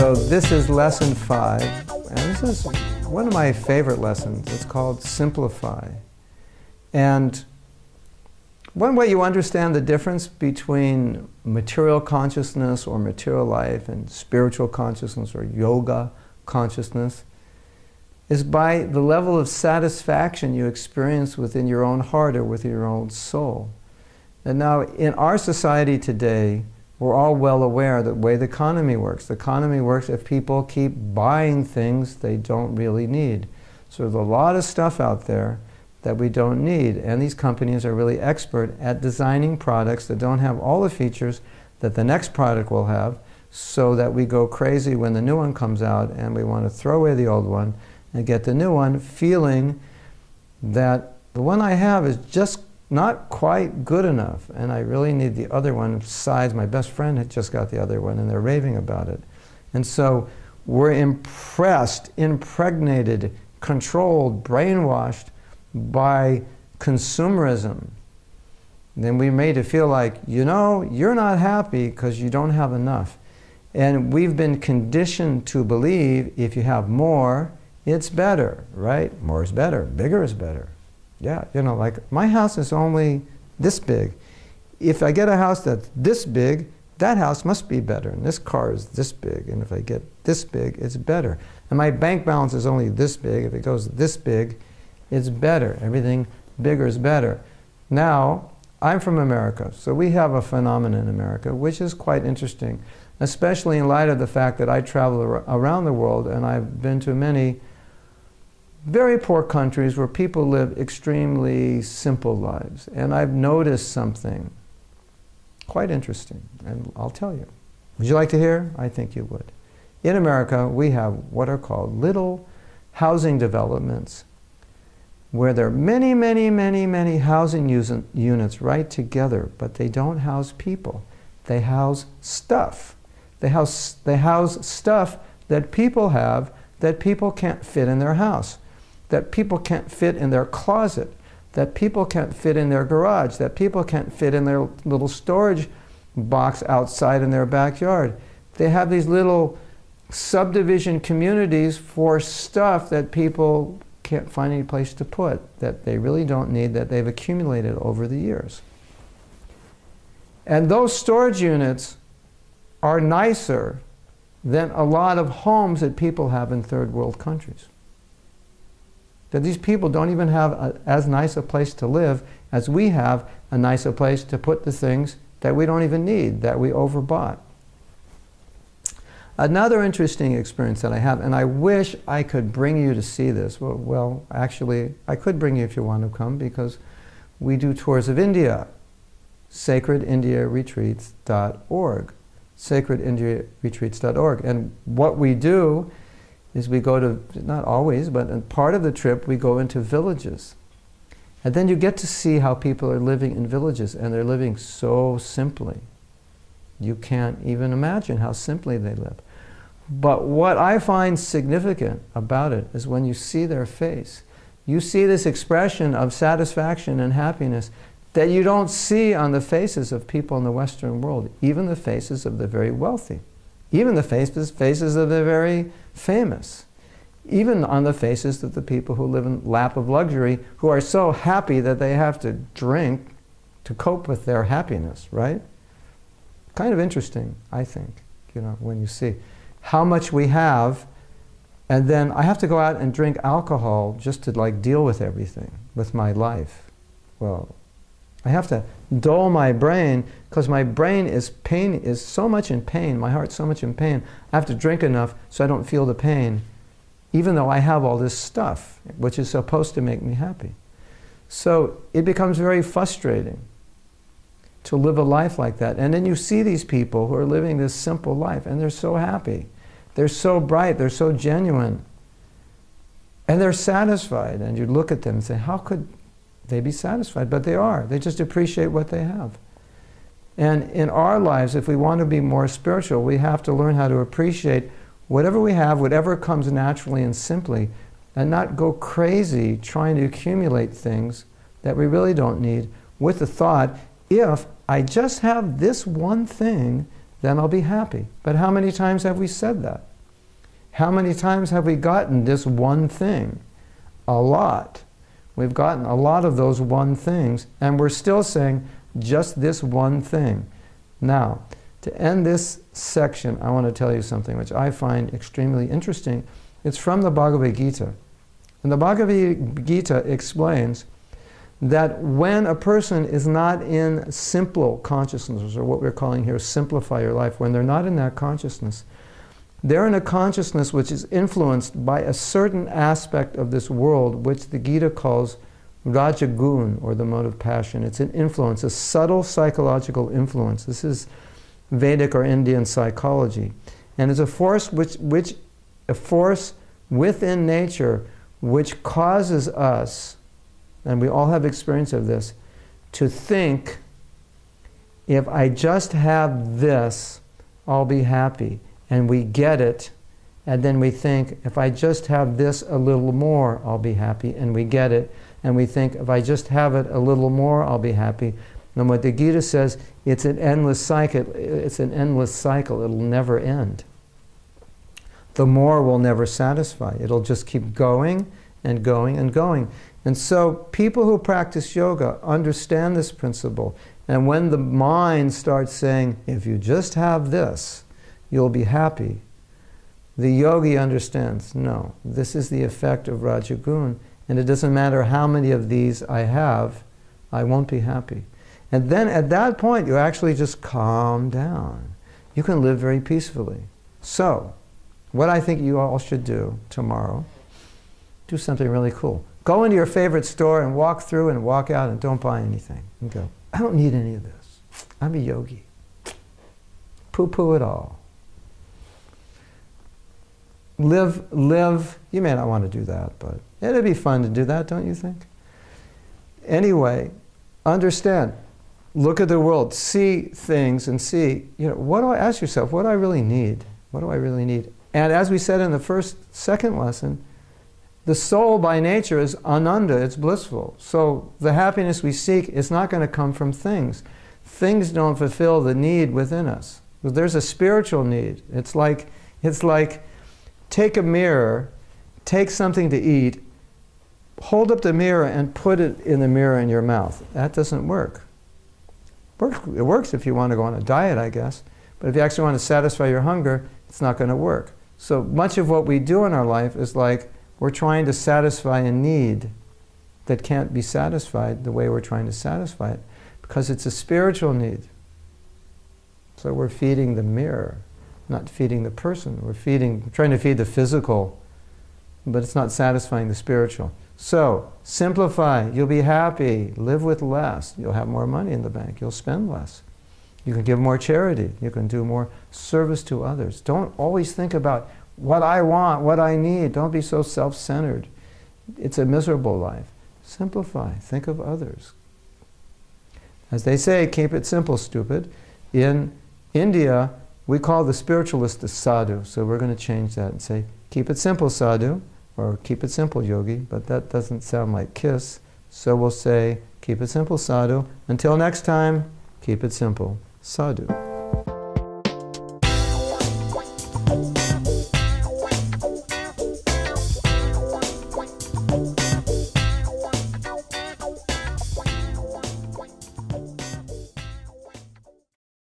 So this is lesson five, and this is one of my favorite lessons. It's called Simplify. And one way you understand the difference between material consciousness or material life and spiritual consciousness or yoga consciousness is by the level of satisfaction you experience within your own heart or within your own soul. And now, in our society today, we're all well aware the way the economy works. The economy works if people keep buying things they don't really need. So there's a lot of stuff out there that we don't need. And these companies are really expert at designing products that don't have all the features that the next product will have so that we go crazy when the new one comes out and we want to throw away the old one and get the new one feeling that the one I have is just not quite good enough and I really need the other one besides my best friend had just got the other one and they're raving about it. And so we're impressed, impregnated, controlled, brainwashed by consumerism. Then we made it feel like, you know, you're not happy because you don't have enough. And we've been conditioned to believe if you have more, it's better, right? More is better, bigger is better. Yeah, you know, like my house is only this big. If I get a house that's this big, that house must be better. And this car is this big. And if I get this big, it's better. And my bank balance is only this big. If it goes this big, it's better. Everything bigger is better. Now, I'm from America, so we have a phenomenon in America which is quite interesting, especially in light of the fact that I travel ar around the world and I've been to many very poor countries where people live extremely simple lives. And I've noticed something quite interesting, and I'll tell you. Would you like to hear? I think you would. In America, we have what are called little housing developments where there are many, many, many, many housing units right together, but they don't house people. They house stuff. They house, they house stuff that people have that people can't fit in their house, that people can't fit in their closet, that people can't fit in their garage, that people can't fit in their little storage box outside in their backyard. They have these little subdivision communities for stuff that people can't find any place to put that they really don't need that they've accumulated over the years. And those storage units are nicer than a lot of homes that people have in third world countries. That these people don't even have a, as nice a place to live as we have a nicer place to put the things that we don't even need, that we overbought. Another interesting experience that I have, and I wish I could bring you to see this. Well, well, actually, I could bring you if you want to come because we do tours of India. SacredIndiaRetreats.org. SacredIndiaRetreats.org. And what we do is we go to, not always, but part of the trip, we go into villages. And then you get to see how people are living in villages, and they're living so simply. You can't even imagine how simply they live. But what I find significant about it is when you see their face, you see this expression of satisfaction and happiness that you don't see on the faces of people in the Western world, even the faces of the very wealthy, even the faces, faces of the very famous, even on the faces of the people who live in lap of luxury, who are so happy that they have to drink to cope with their happiness, right? Kind of interesting, I think, you know, when you see how much we have, and then I have to go out and drink alcohol just to like deal with everything, with my life. Well, I have to dull my brain because my brain is pain is so much in pain, my heart's so much in pain. I have to drink enough so I don't feel the pain, even though I have all this stuff, which is supposed to make me happy. So it becomes very frustrating to live a life like that. And then you see these people who are living this simple life and they're so happy. They're so bright, they're so genuine. And they're satisfied. And you look at them and say, how could they be satisfied? But they are. They just appreciate what they have. And in our lives, if we want to be more spiritual, we have to learn how to appreciate whatever we have, whatever comes naturally and simply, and not go crazy trying to accumulate things that we really don't need with the thought if I just have this one thing, then I'll be happy. But how many times have we said that? How many times have we gotten this one thing? A lot. We've gotten a lot of those one things, and we're still saying just this one thing. Now, to end this section, I want to tell you something which I find extremely interesting. It's from the Bhagavad Gita. And the Bhagavad Gita explains that when a person is not in simple consciousness, or what we're calling here simplify your life, when they're not in that consciousness, they're in a consciousness which is influenced by a certain aspect of this world, which the Gita calls Rajagun, or the mode of passion. It's an influence, a subtle psychological influence. This is Vedic or Indian psychology. And it's a force which, which a force within nature which causes us, and we all have experience of this, to think if I just have this, I'll be happy. And we get it, and then we think, if I just have this a little more, I'll be happy. And we get it, and we think, if I just have it a little more, I'll be happy. And what the Gita says, it's an endless cycle. It's an endless cycle. It'll never end. The more will never satisfy. It'll just keep going and going and going. And so people who practice yoga understand this principle. And when the mind starts saying, if you just have this, you'll be happy, the yogi understands, no, this is the effect of Rajagun, and it doesn't matter how many of these I have, I won't be happy. And then at that point, you actually just calm down. You can live very peacefully. So, what I think you all should do tomorrow, do something really cool. Go into your favorite store and walk through and walk out and don't buy anything. And go, I don't need any of this. I'm a yogi. Poo poo it all. Live, live. You may not want to do that, but it'd be fun to do that, don't you think? Anyway, understand look at the world, see things, and see, you know, what do I ask yourself, what do I really need? What do I really need? And as we said in the first, second lesson, the soul by nature is ananda, it's blissful. So the happiness we seek is not going to come from things. Things don't fulfill the need within us. There's a spiritual need. It's like, it's like take a mirror, take something to eat, hold up the mirror and put it in the mirror in your mouth. That doesn't work. It works if you want to go on a diet, I guess. But if you actually want to satisfy your hunger, it's not going to work. So much of what we do in our life is like we're trying to satisfy a need that can't be satisfied the way we're trying to satisfy it because it's a spiritual need. So we're feeding the mirror, not feeding the person. We're feeding, trying to feed the physical, but it's not satisfying the spiritual. So, simplify. You'll be happy. Live with less. You'll have more money in the bank. You'll spend less. You can give more charity. You can do more service to others. Don't always think about what I want, what I need. Don't be so self centered. It's a miserable life. Simplify. Think of others. As they say, keep it simple, stupid. In India, we call the spiritualist the sadhu. So we're going to change that and say, keep it simple, sadhu or keep it simple, yogi, but that doesn't sound like kiss. So we'll say, keep it simple, sadhu. Until next time, keep it simple, sadhu.